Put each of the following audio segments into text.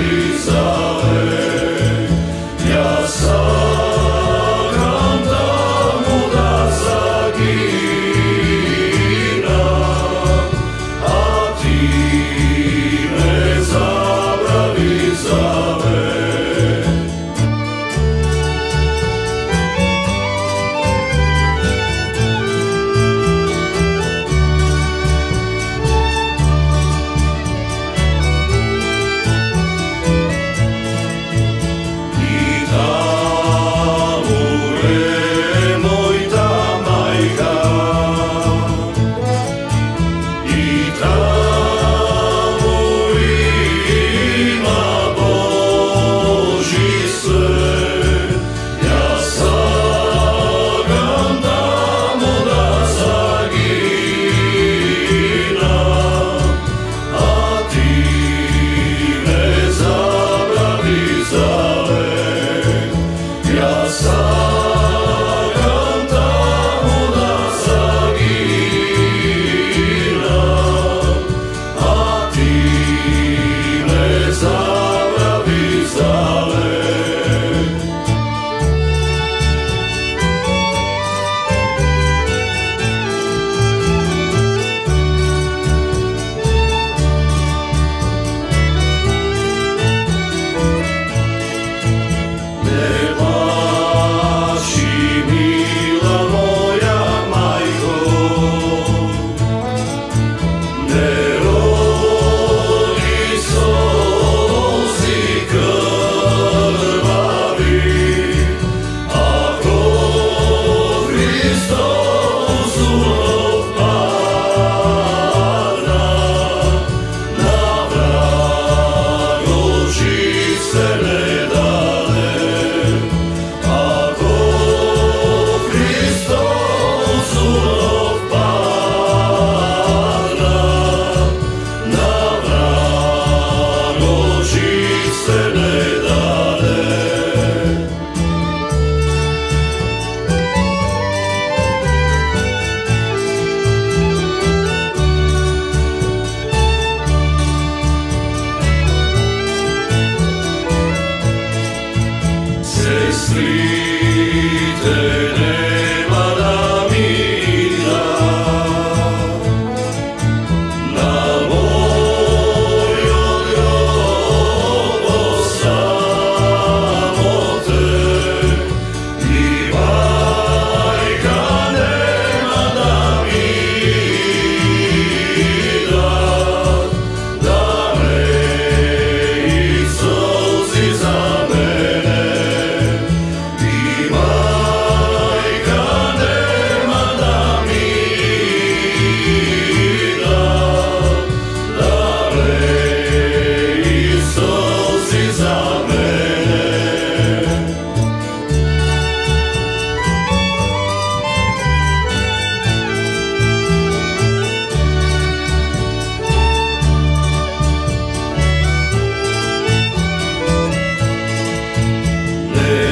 Holy Estou sua. sleep.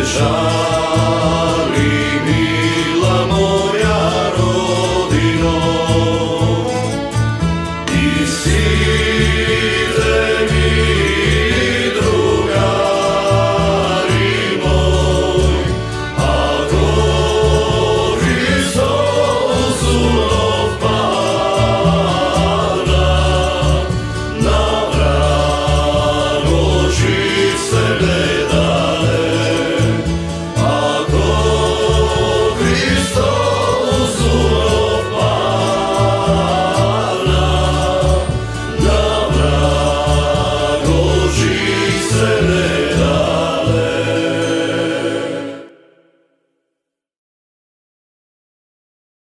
Shine.